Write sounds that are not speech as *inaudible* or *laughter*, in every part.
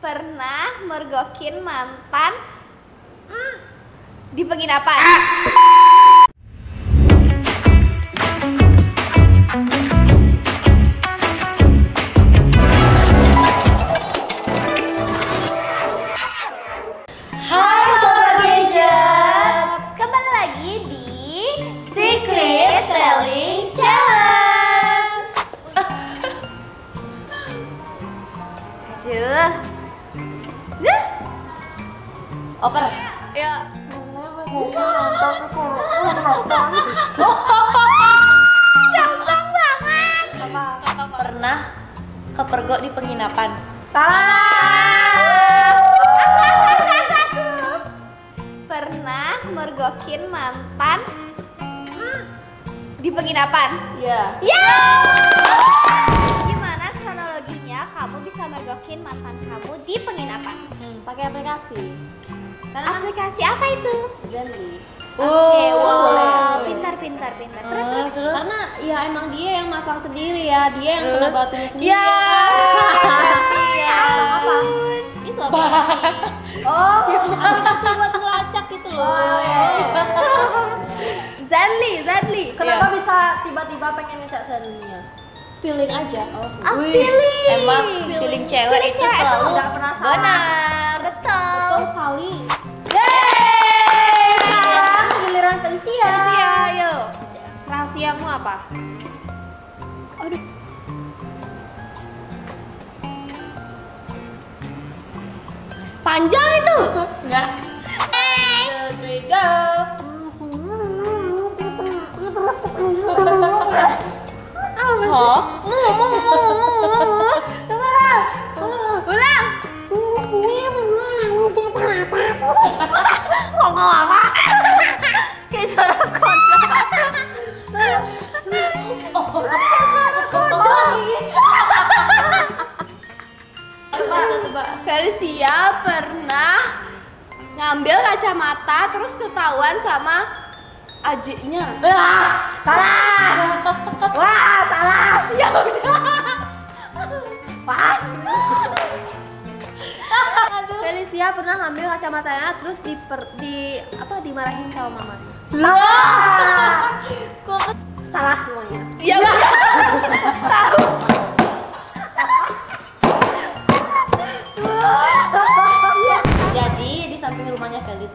Pernah mergokin mantan? Mm, di penginapan. Hai Gampang banget. Pernah kepergok di penginapan Salah. Pernah mergokin mantan mm, di penginapan. Iya Ya. Gimana kronologinya kamu bisa mergokin mantan kamu di penginapan? hmm, Pakai aplikasi Karena kan Aplikasi apa itu? Zenly Oke, wow, boleh. pintar, pintar, pintar. Terus, Terus, terus, terus Karena ya emang dia yang masang sendiri ya, dia yang kena Terus? batunya sendiri. *laughs* Iya Iya. apa? Itu aplikasi. Oh, aplikasi buat ngelacak gitu loh. Zanli, Zanli. Kenapa Iya. bisa tiba-tiba pengen ngecek Zenly-nya? Feeling aja. Oh, Ah, Wih, feeling. Emang feeling cewek Feeling itu cewek selalu benar Betul. sekali. Rahasiamu apa? Aduh. Panjang itu. Enggak Two, three, go Oh, mu, mu, mu, mu, mu. Ulang. Ngomong apa? Kayak Coba, coba. Felicia pernah ngambil kacamata terus ketahuan sama ajiknya. Salah. Wah, salah. Ya udah. Wah. Felicia pernah ngambil kacamatanya terus di di apa dimarahin sama mamanya. Kok salah semuanya? Ya udah.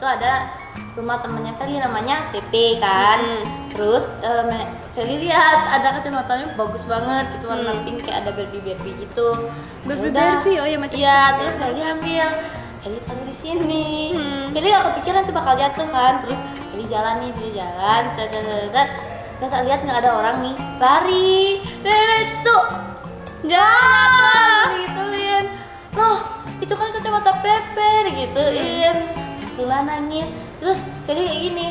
Itu ada rumah temannya Feli namanya Pepe kan. Terus em, Feli lihat ada kacamatanya bagus banget gitu warna Hmm. pink kayak ada Barbie Barbie gitu. Barbie Yaudah. Barbie, oh ya masih Iya, terus Feli ambil. Feli taruh di sini. Hmm. Feli gak kepikiran tuh bakal jatuh kan. Terus Feli jalan nih, dia jalan, set set set. set. Terus tak lihat nggak ada orang nih, lari. Eh, tuh Jangan. digituin loh itu kan kacamata Pepe digituin langsung lah nangis. Terus jadi kayak gini.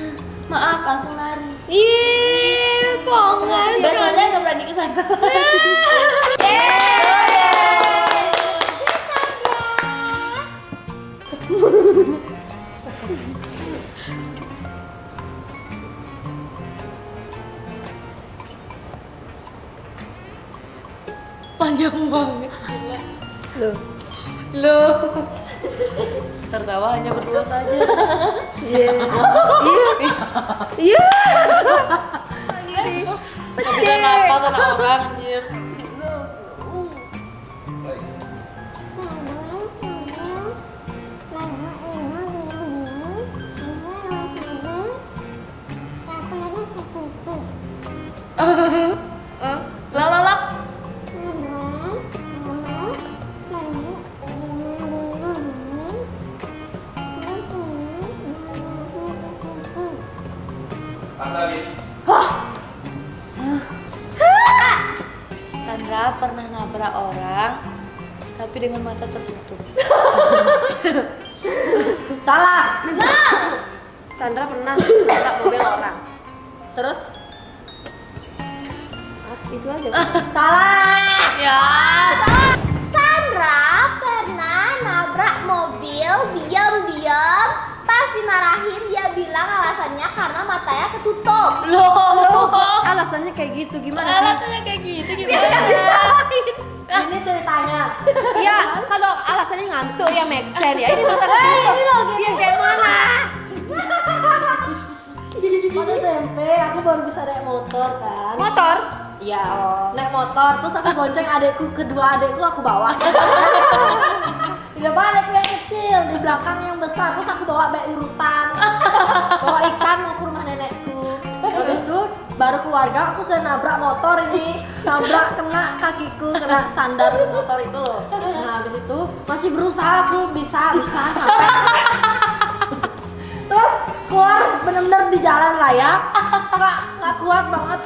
*gasps* Maaf langsung lari. Ih, pongas. besoknya nggak berani ke sana. *laughs* Panjang banget. Gila lo lo tertawa hanya berdua saja. Iya. Iya. nggak bisa ngapa sama orang anjir lah nabrak orang tapi dengan mata tertutup *laughs* Salah. Sandra pernah nabrak mobil orang. terus Ah, itu aja. *laughs* Salah. ya Sandra pernah nabrak mobil diam-diam pas dimarahin dia bilang alasannya karena matanya ketutup. loh Alasannya kayak gitu gimana sih? alasannya kayak gitu gimana. *laughs* Ini ceritanya. Iya, kalau alasannya ngantuk ya make sense ya. Ini susah ini loh, dia kayak mana? Pada SMP aku baru bisa naik motor kan. Motor? Iya. Naik motor terus aku gonceng adekku kedua adekku aku bawa. di depan adekku yang kecil, di belakang yang besar. Terus aku bawa beg urutan. bawa ikan mau ke rumah nenekku. Baru keluarga aku sudah nabrak motor ini. Nabrak kena kakiku kena standar motor itu loh. Nah habis itu masih berusaha aku bisa bisa sampai terus keluar bener-bener di jalan raya nggak nggak kuat banget.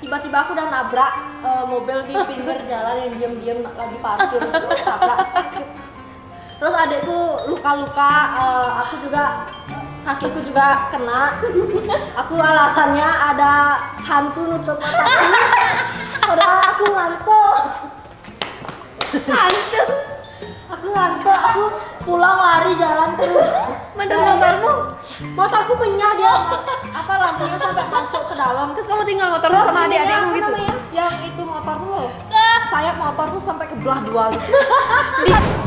Tiba-tiba aku udah nabrak eh, mobil di pinggir jalan yang diam-diam lagi parkir. Terus tabrak terus adekku luka-luka eh, aku juga kakiku juga kena aku alasannya ada hantu nutup mataku padahal aku ngantuk Hantu. aku ngantuk aku pulang lari jalan terus Mending motormu. motorku penyah dia apa lampunya sampai masuk ke dalam Terus kamu tinggal motor sama ininya, adik-adikmu gitu. namanya? yang itu motor tuh loh sayap motor tuh sampai kebelah dua *laughs* gitu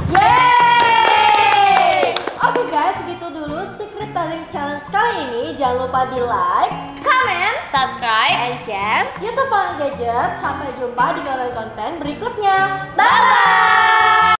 Yeay! Oke guys, segitu Challenge kali ini. Jangan lupa di like, Comment Subscribe. and share. YouTube Paling Gadget. Sampai jumpa di konten-konten berikutnya. Bye bye.